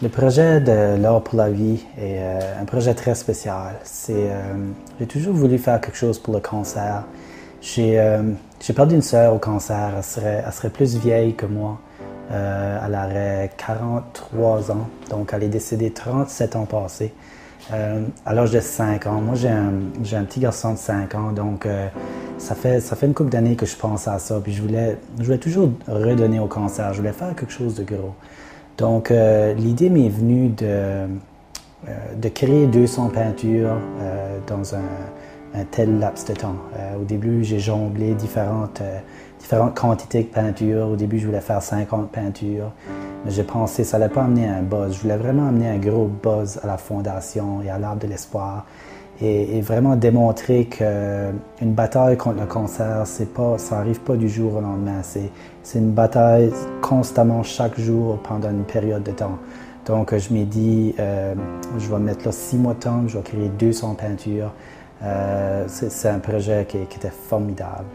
Le projet de l'art pour la vie est euh, un projet très spécial. Euh, j'ai toujours voulu faire quelque chose pour le cancer. J'ai, euh, perdu une sœur au cancer. Elle serait, elle serait plus vieille que moi. Euh, elle aurait 43 ans, donc elle est décédée 37 ans passés. Euh, à l'âge de 5 ans. Moi, j'ai un, un petit garçon de 5 ans, donc euh, ça, fait, ça fait une couple d'années que je pense à ça. Puis je voulais, je voulais toujours redonner au cancer. Je voulais faire quelque chose de gros. Donc, euh, l'idée m'est venue de, euh, de créer 200 peintures euh, dans un, tel laps de temps. Au début, j'ai jonglé différentes, différentes quantités de peintures. Au début, je voulais faire 50 peintures. Mais j'ai pensé ça n'allait pas amener un buzz. Je voulais vraiment amener un gros buzz à la Fondation et à l'Arbre de l'Espoir. Et, vraiment démontrer qu'une bataille contre le cancer, pas, ça n'arrive pas du jour au lendemain. C'est, une bataille constamment chaque jour pendant une période de temps. Donc, je m'ai dit, euh, je vais mettre là six mois de temps, je vais créer 200 peintures. Euh, c'est, un projet qui était formidable.